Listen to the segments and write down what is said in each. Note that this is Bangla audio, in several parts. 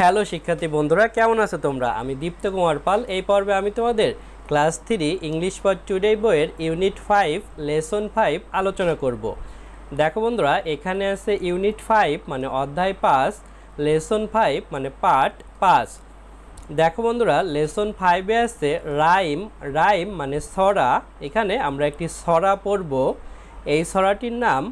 হ্যালো শিক্ষার্থী বন্ধুরা, কেমন আছো তোমরা? আমি দীপ্ত কুমার পাল। এই পর্বে আমি তোমাদের class three English for today বইয়ের ইউনিট ফাইভ, লেসন ফাইভ আলোচনা করব। দেখো বন্ধুরা, এখানে আছে ইউনিট ফাইভ মানে অধ্যায় পাঁচ, লেসন ফাইভ মানে পার্ট পাঁচ। দেখো বন্ধুরা, লেসন ফাইভে আছে রাইম। রাইম মানে সরা। এখানে আমরা একটি সরা পড়ব। এই সরাটির নাম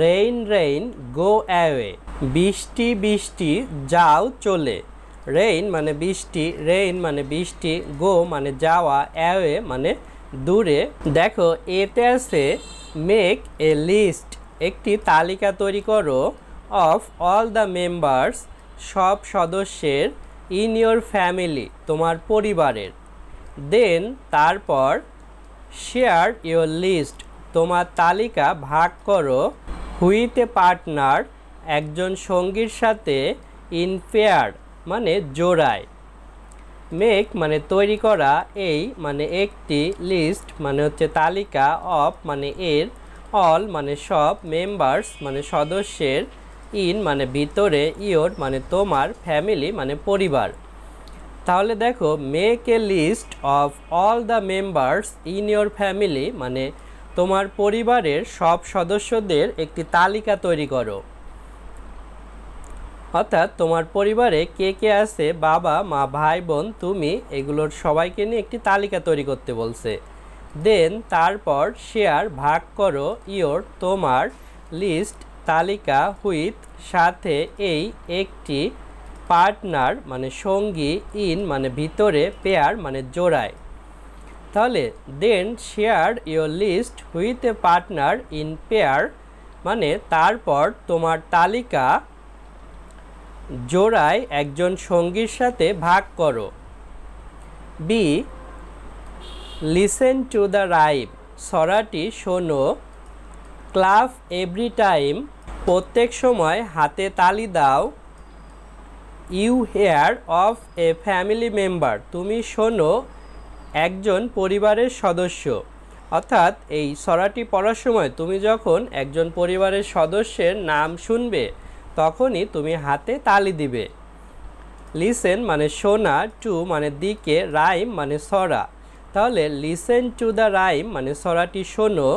রেইন রেইন গো অ্যাওয়ে। বৃষ্টি বৃষ্টি, যাও, চলে। রেইন মানে বৃষ্টি, রেইন মানে বৃষ্টি, গো মানে যাওয়া, অ্যাওয়ে মানে দূরে। দেখো, এতে আছে মেক এ লিস্ট। একটি তালিকা তৈরি করো অফ অল দ্য মেম্বার্স, সব সদস্যের, ইন ইয়োর ফ্যামিলি, তোমার পরিবারের। দেন তারপর শেয়ার ইয়োর লিস্ট, তোমার তালিকা ভাগ করো হুইথ এ পার্টনার একজন সঙ্গীর সাথে ইন পেয়ার মানে জোড়ায়। মেক মানে তৈরি করা এই মানে একটি লিস্ট মানে হচ্ছে তালিকা অফ মানে এর, অল মানে সব মেম্বার্স মানে সদস্যের ইন মানে ভিতরে ইয়োর মানে তোমার, ফ্যামিলি মানে পরিবার। তাহলে দেখো, make a list of all the members in your family মানে তোমার পরিবারের সব সদস্যদের একটি তালিকা তৈরি করো। অর্থাৎ তোমার পরিবারে কে কে আছে, বাবা, মা, ভাই, বোন, তুমি, এগুলোর সবাইকে নিয়ে একটি তালিকা তৈরি করতে বলছে। দেন তারপর শেয়ার ভাগ করো ইয়োর তোমার লিস্ট তালিকা হুইথ সাথে এই একটি পার্টনার মানে সঙ্গী ইন মানে ভিতরে পেয়ার মানে জোড়ায়। তাহলে then share your list with a partner in pair মানে তারপর তোমার তালিকা জোড়ায় একজন সঙ্গীর সাথে ভাগ করো। B listen to the rhyme Sarati শোনো। ক্লাফ এভরি টাইম প্রত্যেক সময় হাতে তালি দাও। You hear of a family member তুমি শোনো একজন পরিবারের সদস্য। অর্থাৎ এই সরাটি পড়ার সময় তুমি যখন একজন পরিবারের সদস্যের নাম শুনবে তখনই তুমি হাতে তালি দিবে। লিসেন মানে শোনা টু মানে দিকে, রাইম মানে সরা। তাহলে লিসেন টু দ্য রাইম মানে সরাটি শোনো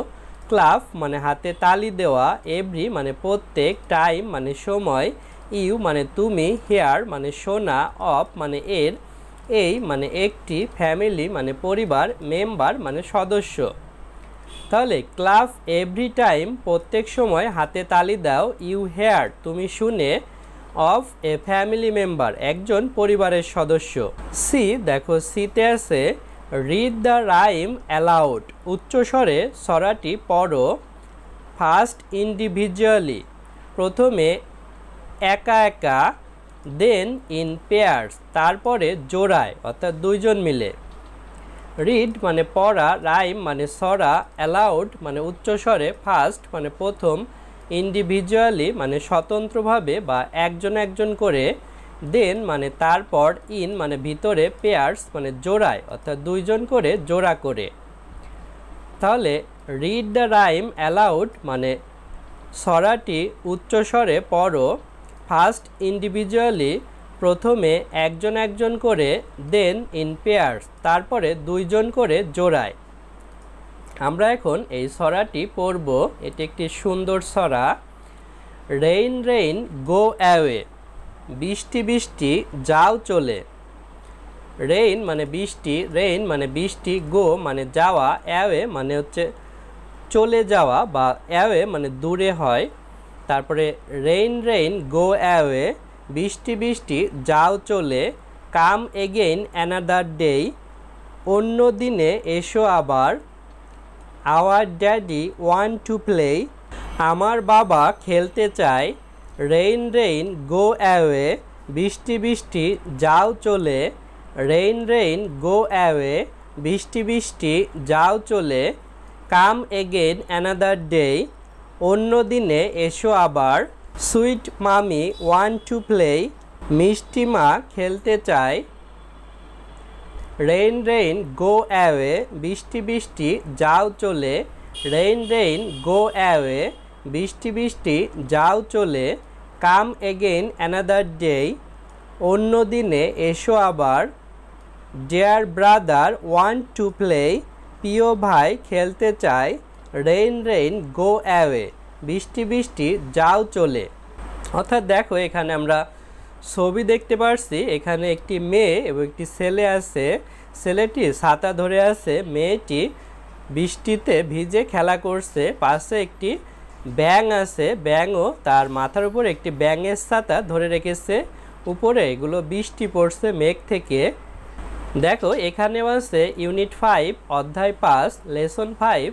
ক্লাফ মানে হাতে তালি দেওয়া, এভরি মানে প্রত্যেক, টাইম মানে সময়, ইউ মানে তুমি, হেয়ার মানে শোনা অফ মানে এর, এই মানে একটি, ফ্যামিলি মানে পরিবার, মেম্বার মানে সদস্য। তাহলে ক্লাফ এভরি টাইম প্রত্যেক সময় হাতে তালি দাও, ইউ হেয়ার, তুমি শুনে অফ এ ফ্যামিলি মেম্বার, একজন পরিবারের সদস্য। সি, দেখো, সিতে আছে, রিড দ্য রাইম অ্যালাউড উচ্চস্বরে সরাটি পড়ো ফার্স্ট ইন্ডিভিজুয়ালি প্রথমে একা একা, দেন ইন পেয়ার্স, তারপরে জোড়ায়, অর্থাৎ দুইজন মিলে। রিড মানে পড়া রাইম মানে সরা অ্যালাউড মানে উচ্চস্বরে ফার্স্ট মানে প্রথম ইন্ডিভিজুয়ালি মানে স্বতন্ত্রভাবে বা একজন একজন করে দেন মানে তারপর ইন মানে ভিতরে পেয়ার্স মানে জোড়ায়, অর্থাৎ দুইজন করে, জোড়া করে। তাহলে রিড দ্য রাইম অ্যালাউড মানে সরাটি উচ্চস্বরে পড়ো ফার্স্ট ইন্ডিভিজুয়ালি প্রথমে একজন একজন করে দেন ইন পেয়ার্স তারপরে দুইজন করে জোড়ায়। আমরা এখন এই সরাটি পড়ব এটি একটি সুন্দর সরা। রেইন রেইন গো অ্যাওয়ে বৃষ্টি বৃষ্টি, যাও চলে। রেইন মানে বৃষ্টি রেইন মানে বৃষ্টি গো মানে যাওয়া অ্যাওয়ে মানে হচ্ছে চলে যাওয়া বা অ্যাওয়ে মানে দূরে হয়। তারপরে রেইন রেইন গো অ্যাওয়ে বৃষ্টি বৃষ্টি, যাও চলে, কাম এগেইন অ্যানাদার ডে অন্য দিনে এসো আবার। Our daddy one to play আমার বাবা খেলতে চায়। Rain rain, go away. বৃষ্টি বৃষ্টি, যাও চলে। Rain rain, go away. বৃষ্টি বৃষ্টি, যাও চলে। কাম এগেইন অ্যানাদার ডে অন্য দিনে এসো আবার। সুইট মামি ওয়ান টু প্লে মিষ্টি মা খেলতে চায়। রেইন রেইন গো অ্যাওয়ে বৃষ্টি বৃষ্টি যাও চলে। রেইন রেইন গো অ্যাওয়ে বৃষ্টি বৃষ্টি যাও চলে। কাম এগেইন অ্যানাদার ডে অন্য দিনে এসো আবার। Dear brother one to play প্রিয় ভাই খেলতে চায়। রেইন রেইন গো অ্যাওয়ে বৃষ্টি বৃষ্টি যাও চলে। অর্থাৎ দেখো এখানে আমরা ছবি দেখতে পারছি, এখানে একটি মেয়ে এবং একটি ছেলে আছে। ছেলেটি ছাতা ধরে আছে, মেয়েটি বৃষ্টিতে ভিজে খেলা করছে। পাশে একটি ব্যাং আছে ব্যাংও তার মাথার উপর একটি ব্যাঙের ছাতা ধরে রেখেছে। উপরে এগুলো বৃষ্টি পড়ছে মেঘ থেকে। দেখো এখানেও আছে ইউনিট ফাইভ, অধ্যায় পাঁচ, লেসন ফাইভ,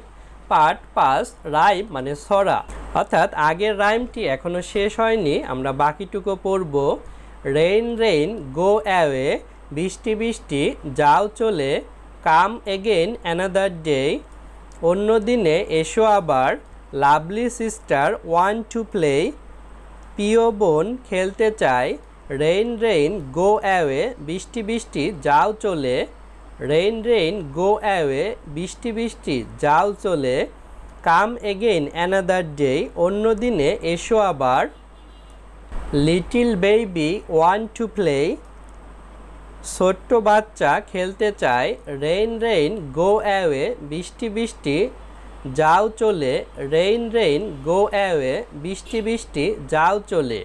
পার্ট পাঁচ, রাইম মানে সরা। অর্থাৎ আগের রাইমটি এখনও শেষ হয়নি, আমরা বাকিটুকু পড়ব। রেইন রেইন, গো অ্যাওয়ে, বৃষ্টি বৃষ্টি, যাও চলে, কাম এগেইন অ্যানাদার ডে, অন্য দিনে এসো আবার, lovely sister, one to play পিও বোন খেলতে চায় রেইন রেইন, গো অ্যাওয়ে, বৃষ্টি বৃষ্টি, যাও চলে, রেইন রেইন, গো অ্যাওয়ে, বৃষ্টি বৃষ্টি, যাও চলে কাম এগেইন অ্যানাদার ডে অন্য দিনে এসো আবার। লিটিল বেবি ওয়ান টু প্লে, ছোট্ট বাচ্চা খেলতে চায় রেইন রেইন, গো অ্যাওয়ে, বৃষ্টি বৃষ্টি, যাও চলে। রেইন রেইন, গো অ্যাওয়ে, বৃষ্টি বৃষ্টি, যাও চলে।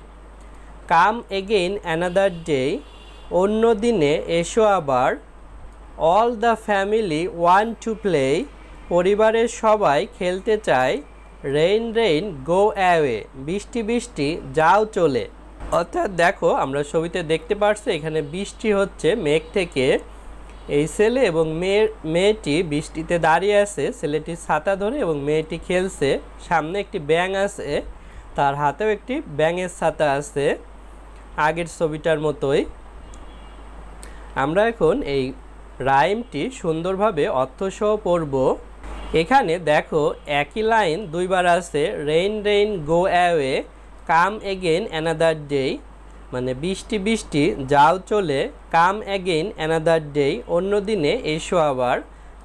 কাম এগেইন অ্যানাদার ডে অন্য দিনে এসো আবার। অল দ্য ফ্যামিলি ওয়ান টু প্লে পরিবারের সবাই খেলতে চায়, রেইন রেইন, গো অ্যাওয়ে, বৃষ্টি বৃষ্টি, যাও চলে। অর্থাৎ দেখো, আমরা ছবিতে দেখতে পাচ্ছি এখানে বৃষ্টি হচ্ছে, মেঘ থেকে এই ছেলে এবং মেয়ের, মেয়েটি বৃষ্টিতে দাঁড়িয়ে আছে ছেলেটি ছাতা ধরে এবং মেয়েটি খেলছে, সামনে একটি ব্যাং আছে, তার হাতেও একটি ব্যাঙের ছাতা আছে, আগের ছবিটার মতোই। আমরা এখন এই রাইমটি সুন্দরভাবে অর্থসহ পড়ব। এখানে দেখো একই লাইন দুইবার আছে rain rain go away come again another day মানে বৃষ্টি বৃষ্টি, যাও, চলে কাম এগেইন অ্যানাদার ডে অন্য দিনে এসো আবার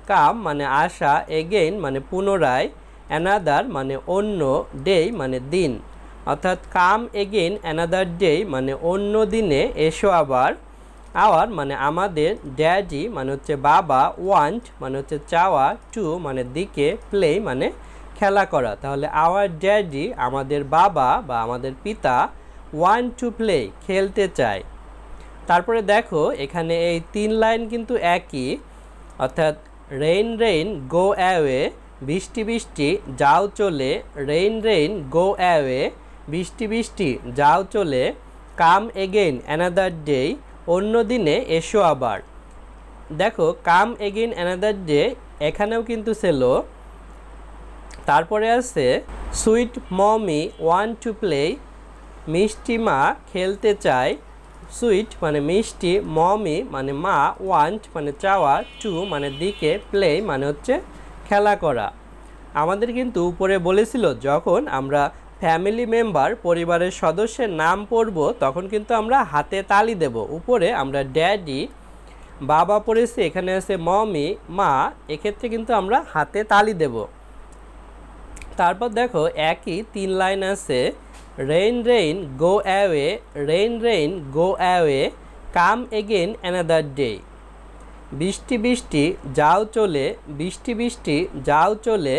কাম মানে আসা এগেইন মানে পুনরায় অ্যানাদার মানে অন্য ডে মানে দিন। অর্থাৎ কাম এগেইন অ্যানাদার ডে মানে অন্য দিনে এসো আবার আওয়ার মানে আমাদের ড্যাডি মানে হচ্ছে বাবা, ওয়ান্ট মানে হচ্ছে চাওয়া, টু মানে দিকে, প্লে মানে খেলা করা। তাহলে আওয়ার ড্যাডি আমাদের বাবা বা আমাদের পিতা ওয়ান টু প্লে, খেলতে চায়। তারপরে দেখো এখানে এই তিন লাইন কিন্তু একই, অর্থাৎ রেইন রেইন গো অ্যাওয়ে, বৃষ্টি বৃষ্টি যাও চলে, রেইন রেইন গো অ্যাওয়ে, বৃষ্টি বৃষ্টি যাও চলে, কাম এগেইন অ্যানাদার ডে অন্য দিনে এসো আবার। দেখো, কাম এগেইন অ্যানাদার ডে, এখানেও কিন্তু ছিল তারপরে আছে, সুইট মমি ওয়ান টু প্লে মিষ্টি মা খেলতে চায়, সুইট মানে মিষ্টি, মমি মানে মা, ওয়ান্ট মানে চাওয়া, টু মানে দিকে প্লে মানে হচ্ছে খেলা করা। আমাদের কিন্তু উপরে বলেছিল, যখন আমরা ফ্যামিলি মেম্বার পরিবারের সদস্যের নাম পড়ব, তখন কিন্তু আমরা হাতে তালি দেব। উপরে আমরা ড্যাডি, বাবা পড়েছি, এখানে আছে মমি, মা, এক্ষেত্রে কিন্তু আমরা হাতে তালি দেব। তারপর দেখো, একই তিন লাইন আছে rain rain go away rain rain go away come again another day বৃষ্টি বৃষ্টি, যাও চলে, বৃষ্টি বৃষ্টি, যাও চলে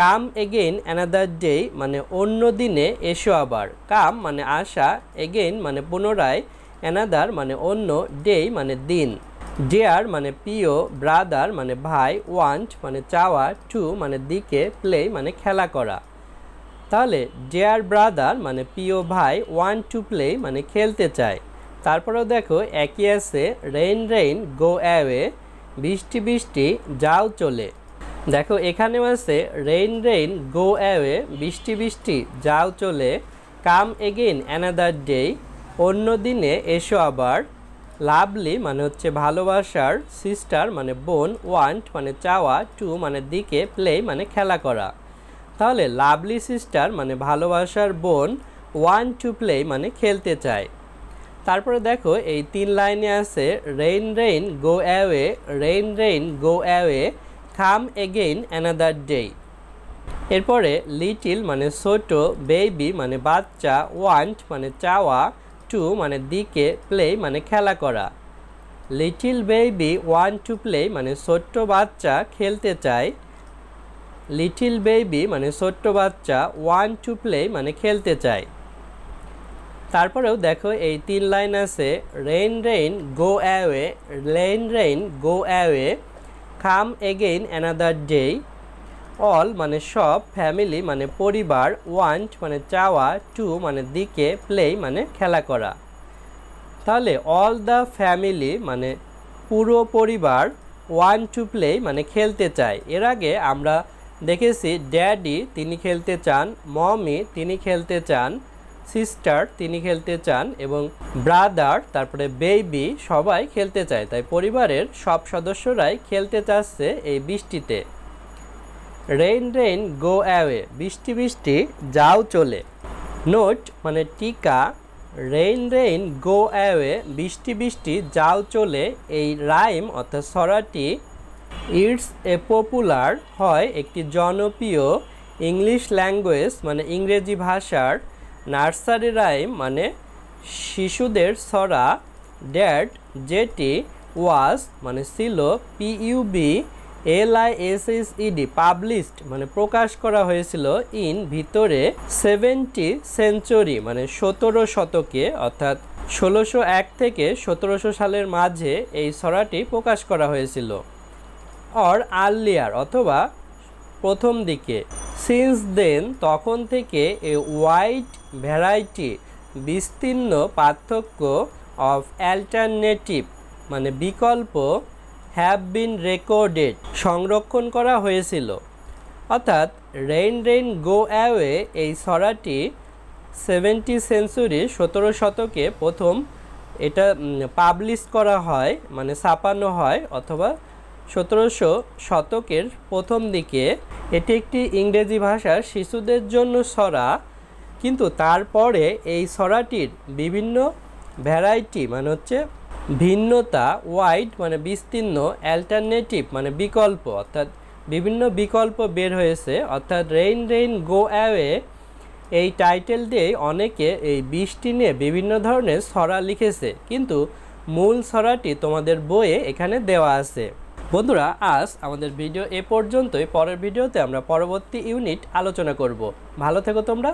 কাম এগেইন অ্যানাদার ডে মানে অন্য দিনে এসো আবার। কাম মানে আসা, এগেইন মানে পুনরায়, অ্যানাদার মানে অন্য ডে মানে দিন। ডেয়ার মানে প্রিয় ব্রাদার মানে ভাই, ওয়ান্ট মানে চাওয়া, টু মানে দিকে, প্লে মানে খেলা করা। তাহলে ডেয়ার, ব্রাদার মানে প্রিয় ভাই ওয়ান টু প্লে মানে খেলতে চায়। তারপরেও দেখো একই আছে, রেইন রেইন, গো অ্যাওয়ে, বৃষ্টি বৃষ্টি, যাও চলে। দেখো, এখানেও আছে রেইন রেইন গো অ্যাওয়ে বৃষ্টি বৃষ্টি, যাও চলে কাম এগেইন অ্যানাদার ডে অন্য দিনে এসো আবার লাভলি মানে হচ্ছে ভালোবাসার সিস্টার মানে বোন ওয়ান্ট মানে চাওয়া টু মানে দিকে প্লে মানে খেলা করা। তাহলে লাভলি সিস্টার মানে ভালোবাসার বোন ওয়ান টু প্লে মানে খেলতে চায়। তারপরে দেখো, এই তিন লাইনে আছে rain rain go away rain rain go away come again another day এরপরে লিটিল মানে ছোট বেবি মানে বাচ্চা ওয়ান্ট মানে চাওয়া টু মানে দিকে প্লে মানে খেলা করা। লিটিল বেবি ওয়ান টু প্লে মানে ছোট্ট বাচ্চা খেলতে চায়। লিটিল বেবি মানে ছোট্ট বাচ্চা ওয়ান টু প্লে মানে খেলতে চায়। তারপরেও দেখো, এই তিন লাইন আছে rain rain go away rain rain go away come again another day all মানে সব ফ্যামিলি মানে পরিবার ওয়ান্ট মানে চাওয়া টু মানে দিকে প্লে মানে খেলা করা। তাহলে অল দ্য ফ্যামিলি মানে পুরো পরিবার ওয়ান টু প্লে মানে খেলতে চায়। এর আগে আমরা দেখেছি ড্যাডি তিনি খেলতে চান মমি তিনি খেলতে চান। সিস্টার তিনি খেলতে চান এবং ব্রাদার, তারপরে বেবি সবাই খেলতে চায়। তাই পরিবারের সব সদস্যরাই খেলতে চাচ্ছে এই বৃষ্টিতে। রেইন রেইন, গো অ্যাওয়ে, বৃষ্টি বৃষ্টি, যাও চলে। নোট মানে টিকা, রেইন রেইন, গো অ্যাওয়ে, বৃষ্টি বৃষ্টি, যাও চলে এই রাইম অর্থাৎ সরাটি ইটস এ পপুলার হয় একটি জনপ্রিয় ইংলিশ ল্যাঙ্গুয়েজ মানে ইংরেজি ভাষার নার্সারি রাইম মানে শিশুদের সরা ড্যাট যেটি ওয়াজ মানে ছিল P U B L I S S E D published মানে প্রকাশ করা হয়েছিল ইন ভিতরে সেভেন্টি সেঞ্চুরি মানে সতেরো শতকে অর্থাৎ ষোলোশো এক থেকে সতেরোশো সালের মাঝে এই ছড়াটি প্রকাশ করা হয়েছিল। অর আর্লিয়ার অথবা প্রথম দিকে। সিন্স দেন তখন থেকে এ ওয়াইড ভ্যারাইটি বিস্তীর্ণ পার্থক্য অফ অ্যাল্টারনেটিভ মানে বিকল্প হ্যাভ বিন রেকর্ডেড সংরক্ষণ করা হয়েছিল। অর্থাৎ রেইন রেইন গো অ্যাওয়ে এই সরাটি সেভেন্টি সেঞ্চুরি সতেরো শতকে প্রথম এটা পাবলিশ করা হয় মানে ছাপানো হয়, অথবা সতেরোশো শতকের প্রথম দিকে। এটি একটি ইংরেজি ভাষার শিশুদের জন্য ছড়া কিন্তু তারপরে এই ছড়াটির বিভিন্ন ভ্যারাইটি মানে হচ্ছে ভিন্নতা ওয়াইড মানে বিস্তীর্ণ অ্যাল্টারনেটিভ মানে বিকল্প, অর্থাৎ বিভিন্ন বিকল্প বের হয়েছে। অর্থাৎ রেইন রেইন গো অ্যাওয়ে এই টাইটেল দিয়ে অনেকে এই বৃষ্টি নিয়ে বিভিন্ন ধরনের ছড়া লিখেছে। কিন্তু মূল ছড়াটি তোমাদের বইয়ে এখানে দেওয়া আছে। বন্ধুরা, আজ আমাদের ভিডিও এ পর্যন্তই। পরের ভিডিওতে আমরা পরবর্তী ইউনিট আলোচনা করব। ভালো থেকো তোমরা।